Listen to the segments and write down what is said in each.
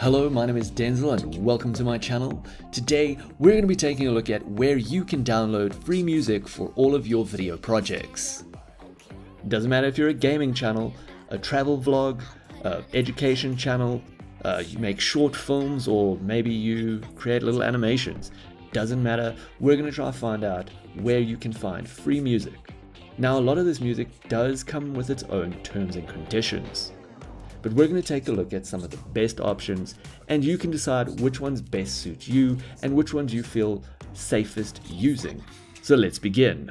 Hello, my name is Denzel and welcome to my channel. Today, we're going to be taking a look at where you can download free music for all of your video projects. Doesn't matter if you're a gaming channel, a travel vlog, a education channel, uh, you make short films, or maybe you create little animations. Doesn't matter, we're going to try to find out where you can find free music. Now, a lot of this music does come with its own terms and conditions but we're going to take a look at some of the best options and you can decide which ones best suit you and which ones you feel safest using. So let's begin.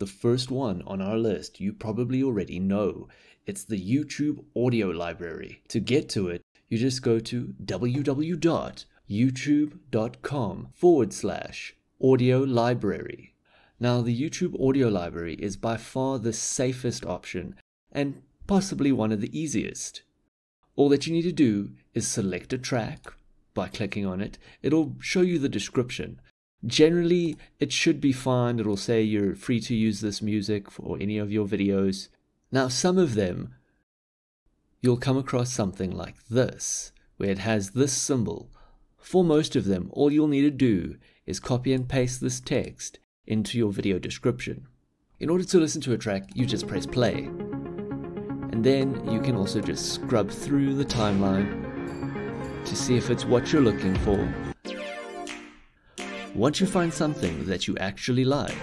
The first one on our list you probably already know. It's the YouTube audio library. To get to it, you just go to www.youtube.com forward slash audio library. Now, the YouTube audio library is by far the safest option and possibly one of the easiest. All that you need to do is select a track by clicking on it. It'll show you the description. Generally, it should be fine. It'll say you're free to use this music for any of your videos. Now, some of them, you'll come across something like this, where it has this symbol. For most of them, all you'll need to do is copy and paste this text into your video description. In order to listen to a track, you just press play. Then you can also just scrub through the timeline to see if it's what you're looking for. Once you find something that you actually like,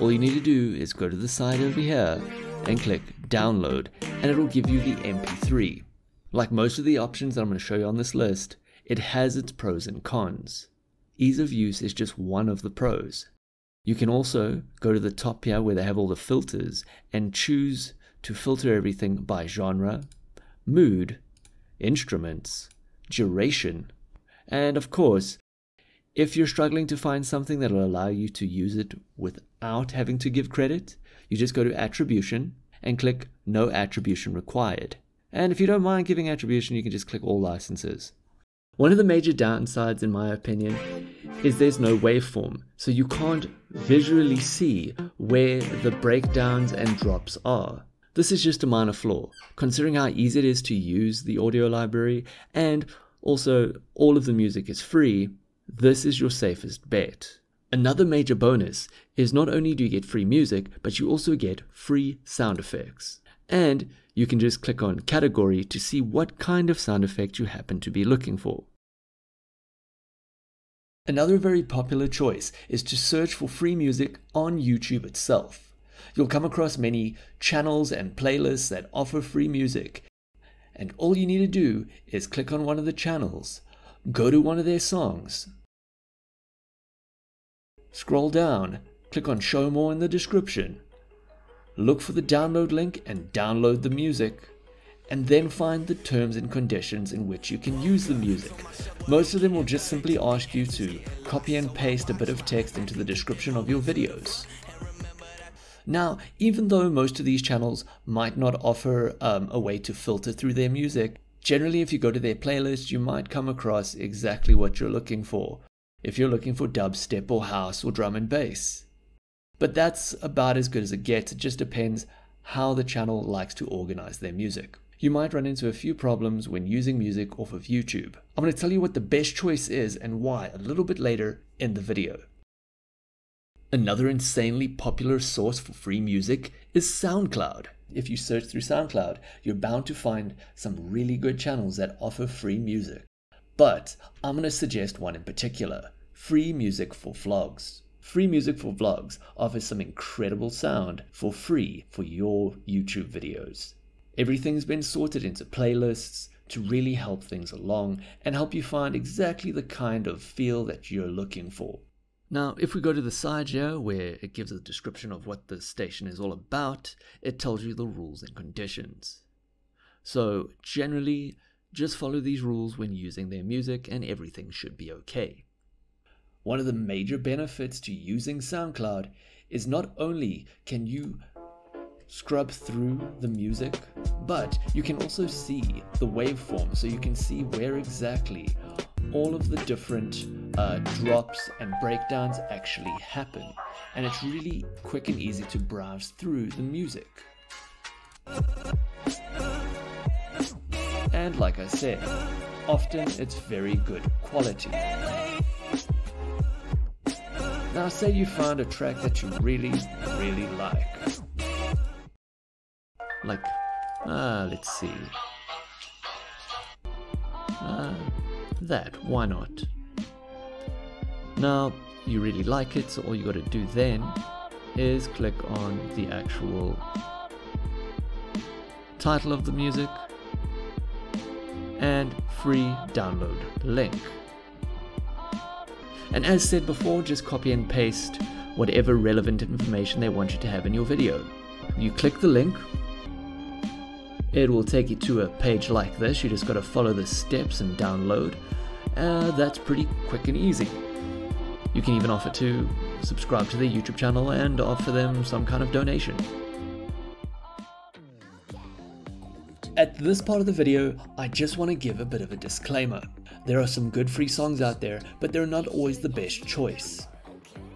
all you need to do is go to the side over here and click download and it'll give you the MP3. Like most of the options that I'm going to show you on this list, it has its pros and cons. Ease of use is just one of the pros. You can also go to the top here where they have all the filters and choose to filter everything by genre, mood, instruments, duration, and of course, if you're struggling to find something that will allow you to use it without having to give credit, you just go to Attribution and click No Attribution Required. And if you don't mind giving attribution, you can just click All Licenses. One of the major downsides, in my opinion, is there's no waveform, so you can't visually see where the breakdowns and drops are. This is just a minor flaw, considering how easy it is to use the audio library and also all of the music is free, this is your safest bet. Another major bonus is not only do you get free music, but you also get free sound effects. And you can just click on category to see what kind of sound effect you happen to be looking for. Another very popular choice is to search for free music on YouTube itself. You'll come across many channels and playlists that offer free music. And all you need to do is click on one of the channels, go to one of their songs, scroll down, click on Show More in the description, look for the download link and download the music, and then find the terms and conditions in which you can use the music. Most of them will just simply ask you to copy and paste a bit of text into the description of your videos. Now, even though most of these channels might not offer um, a way to filter through their music, generally if you go to their playlist, you might come across exactly what you're looking for, if you're looking for dubstep or house or drum and bass. But that's about as good as it gets, it just depends how the channel likes to organize their music. You might run into a few problems when using music off of YouTube. I'm going to tell you what the best choice is and why a little bit later in the video. Another insanely popular source for free music is SoundCloud. If you search through SoundCloud, you're bound to find some really good channels that offer free music. But I'm going to suggest one in particular Free Music for Vlogs. Free Music for Vlogs offers some incredible sound for free for your YouTube videos. Everything's been sorted into playlists to really help things along and help you find exactly the kind of feel that you're looking for. Now, if we go to the side here where it gives a description of what the station is all about, it tells you the rules and conditions. So, generally, just follow these rules when using their music and everything should be okay. One of the major benefits to using SoundCloud is not only can you scrub through the music, but you can also see the waveform so you can see where exactly all of the different uh, drops and breakdowns actually happen. And it's really quick and easy to browse through the music. And like I said, often it's very good quality. Now say you find a track that you really, really like. Like, uh, let's see. Uh, that, why not? Now, you really like it, so all you gotta do then is click on the actual title of the music and free download link. And as said before, just copy and paste whatever relevant information they want you to have in your video. You click the link, it will take you to a page like this, you just gotta follow the steps and download. Uh, that's pretty quick and easy. You can even offer to subscribe to their YouTube channel and offer them some kind of donation. At this part of the video, I just want to give a bit of a disclaimer. There are some good free songs out there, but they're not always the best choice.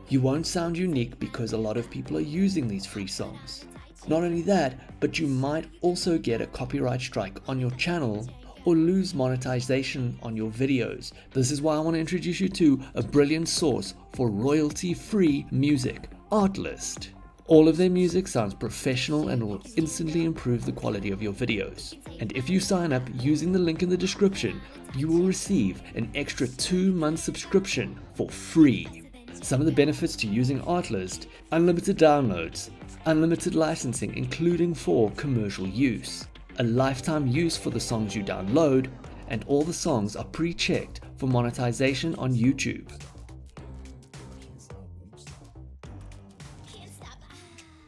You won't sound unique because a lot of people are using these free songs. Not only that, but you might also get a copyright strike on your channel or lose monetization on your videos. This is why I want to introduce you to a brilliant source for royalty free music, Artlist. All of their music sounds professional and will instantly improve the quality of your videos. And if you sign up using the link in the description, you will receive an extra 2 month subscription for free. Some of the benefits to using Artlist unlimited downloads, unlimited licensing, including for commercial use, a lifetime use for the songs you download, and all the songs are pre checked for monetization on YouTube.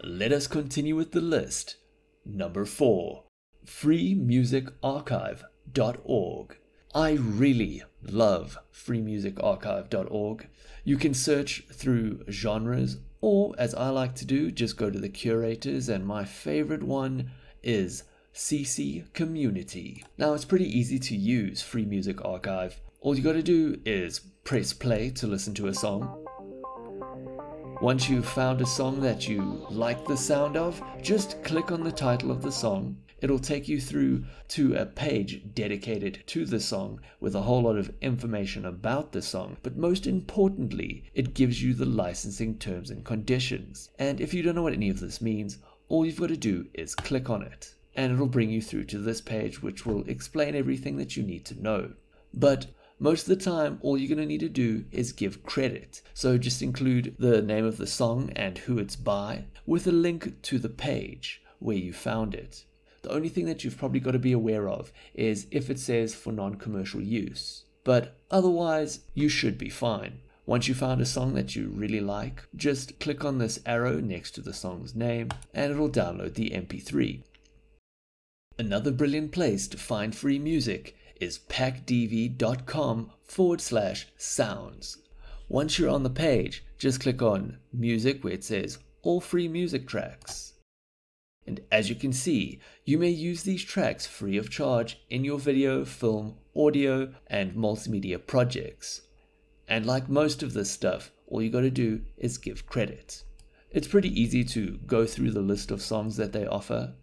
Let us continue with the list. Number 4 freemusicarchive.org. I really love freemusicarchive.org. You can search through genres, or as I like to do, just go to the curators, and my favorite one is CC Community. Now it's pretty easy to use Free Music Archive. All you gotta do is press play to listen to a song. Once you've found a song that you like the sound of, just click on the title of the song. It'll take you through to a page dedicated to the song with a whole lot of information about the song. But most importantly, it gives you the licensing terms and conditions. And if you don't know what any of this means, all you've got to do is click on it and it'll bring you through to this page which will explain everything that you need to know. But most of the time, all you're going to need to do is give credit. So just include the name of the song and who it's by with a link to the page where you found it. The only thing that you've probably got to be aware of is if it says for non commercial use. But otherwise, you should be fine. Once you found a song that you really like, just click on this arrow next to the song's name and it'll download the MP3. Another brilliant place to find free music is pacdv.com forward slash sounds. Once you're on the page, just click on music where it says all free music tracks. And as you can see, you may use these tracks free of charge in your video, film, audio, and multimedia projects. And like most of this stuff, all you gotta do is give credit. It's pretty easy to go through the list of songs that they offer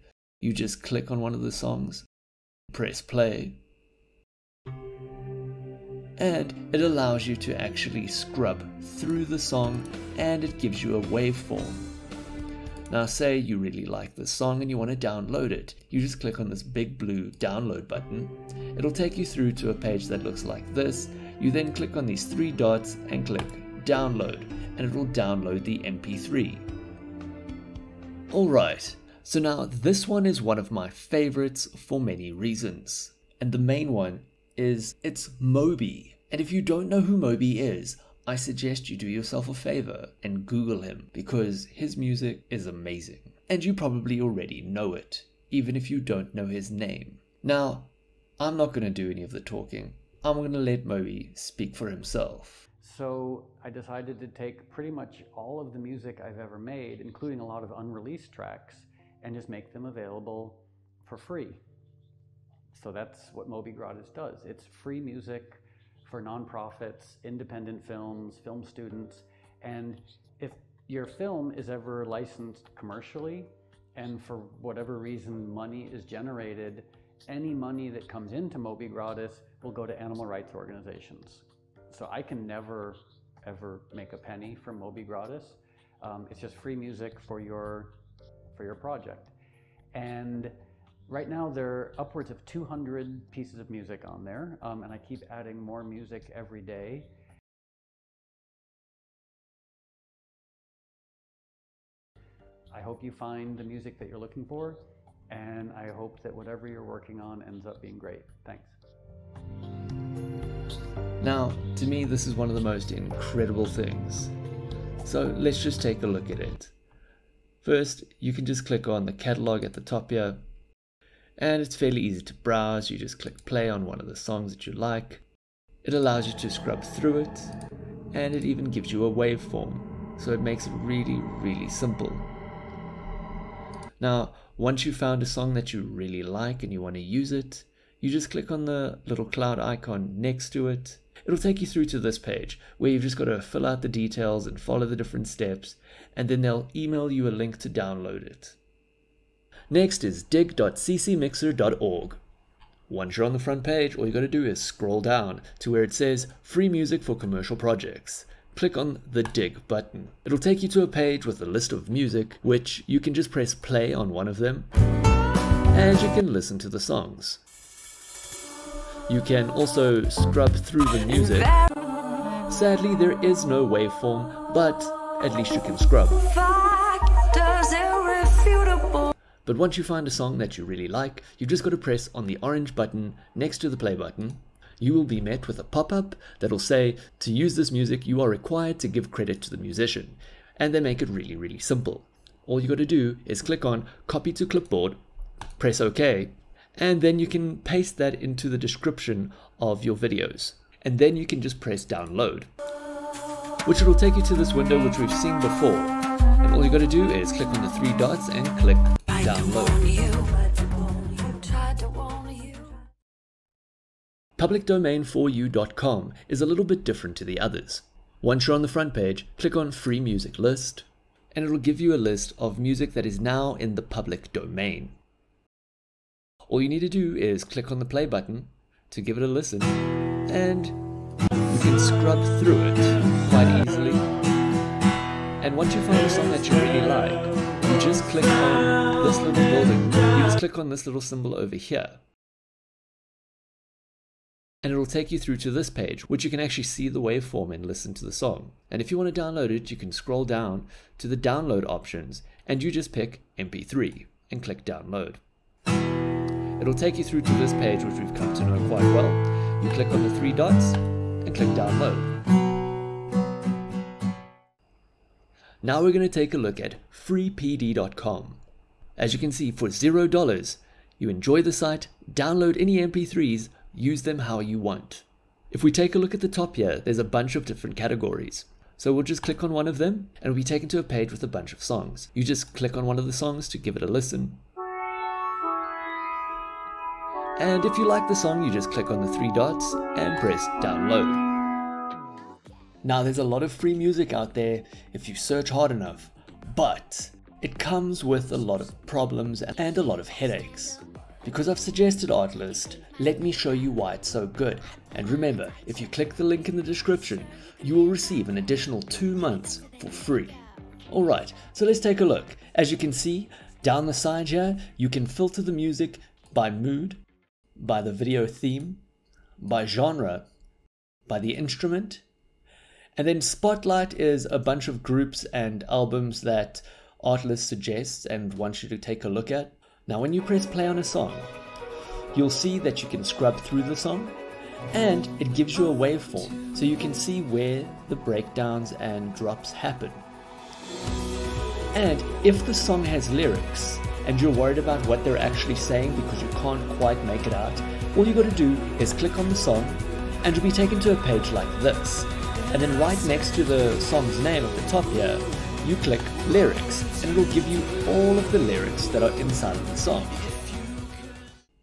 you just click on one of the songs, press play, and it allows you to actually scrub through the song and it gives you a waveform. Now say you really like this song and you want to download it. You just click on this big blue download button. It'll take you through to a page that looks like this. You then click on these three dots and click download and it will download the MP3. Alright, so now this one is one of my favorites for many reasons. And the main one is it's Moby. And if you don't know who Moby is, I suggest you do yourself a favor and Google him because his music is amazing. And you probably already know it, even if you don't know his name. Now, I'm not going to do any of the talking. I'm going to let Moby speak for himself. So I decided to take pretty much all of the music I've ever made, including a lot of unreleased tracks, and just make them available for free. So that's what Moby Gratis does. It's free music for nonprofits, independent films, film students, and if your film is ever licensed commercially and for whatever reason money is generated any money that comes into Moby Gratis will go to animal rights organizations. So I can never, ever make a penny from Moby Gratis. Um, it's just free music for your, for your project. And right now there are upwards of 200 pieces of music on there, um, and I keep adding more music every day. I hope you find the music that you're looking for, and I hope that whatever you're working on ends up being great. Thanks. Now, to me, this is one of the most incredible things. So let's just take a look at it. First, you can just click on the catalog at the top here, and it's fairly easy to browse. You just click play on one of the songs that you like. It allows you to scrub through it, and it even gives you a waveform, so it makes it really, really simple. Now, once you've found a song that you really like and you want to use it, you just click on the little cloud icon next to it. It'll take you through to this page where you've just got to fill out the details and follow the different steps, and then they'll email you a link to download it. Next is dig.ccmixter.org. Once you're on the front page, all you got to do is scroll down to where it says Free Music for Commercial Projects click on the dig button. It'll take you to a page with a list of music, which you can just press play on one of them, and you can listen to the songs. You can also scrub through the music. Sadly, there is no waveform, but at least you can scrub. But once you find a song that you really like, you've just got to press on the orange button next to the play button you will be met with a pop-up that'll say, to use this music, you are required to give credit to the musician. And they make it really, really simple. All you got to do is click on copy to clipboard, press OK, and then you can paste that into the description of your videos. And then you can just press download, which will take you to this window which we've seen before. And all you got to do is click on the three dots and click download. PublicDomain4U.com is a little bit different to the others. Once you're on the front page, click on Free Music List, and it'll give you a list of music that is now in the public domain. All you need to do is click on the play button to give it a listen, and you can scrub through it quite easily. And once you find a song that you really like, you just click on this little building, you just click on this little symbol over here, and it'll take you through to this page, which you can actually see the waveform and listen to the song. And if you want to download it, you can scroll down to the download options and you just pick MP3 and click download. It'll take you through to this page, which we've come to know quite well. You click on the three dots and click download. Now we're going to take a look at freepd.com. As you can see, for $0, you enjoy the site, download any MP3s, use them how you want. If we take a look at the top here, there's a bunch of different categories. So we'll just click on one of them and we'll be taken to a page with a bunch of songs. You just click on one of the songs to give it a listen. And if you like the song, you just click on the three dots and press download. Now there's a lot of free music out there if you search hard enough, but it comes with a lot of problems and a lot of headaches. Because I've suggested Artlist, let me show you why it's so good. And remember, if you click the link in the description, you will receive an additional two months for free. Alright, so let's take a look. As you can see, down the side here, you can filter the music by mood, by the video theme, by genre, by the instrument, and then Spotlight is a bunch of groups and albums that Artlist suggests and wants you to take a look at. Now when you press play on a song, you'll see that you can scrub through the song and it gives you a waveform so you can see where the breakdowns and drops happen. And if the song has lyrics and you're worried about what they're actually saying because you can't quite make it out, all you got to do is click on the song and you'll be taken to a page like this. And then right next to the song's name at the top here, you click lyrics and it will give you all of the lyrics that are inside of the song.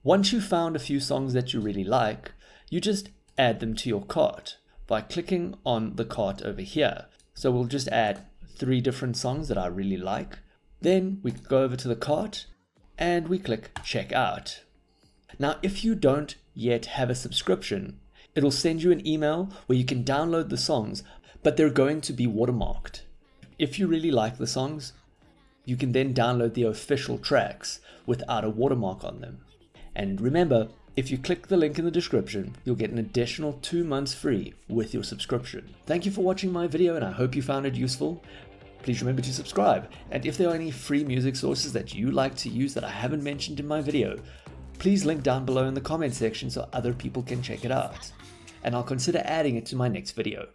Once you've found a few songs that you really like, you just add them to your cart by clicking on the cart over here. So we'll just add three different songs that I really like. Then we go over to the cart and we click check out. Now, if you don't yet have a subscription, it'll send you an email where you can download the songs, but they're going to be watermarked. If you really like the songs, you can then download the official tracks without a watermark on them. And remember, if you click the link in the description, you'll get an additional two months free with your subscription. Thank you for watching my video and I hope you found it useful. Please remember to subscribe. And if there are any free music sources that you like to use that I haven't mentioned in my video, please link down below in the comment section so other people can check it out. And I'll consider adding it to my next video.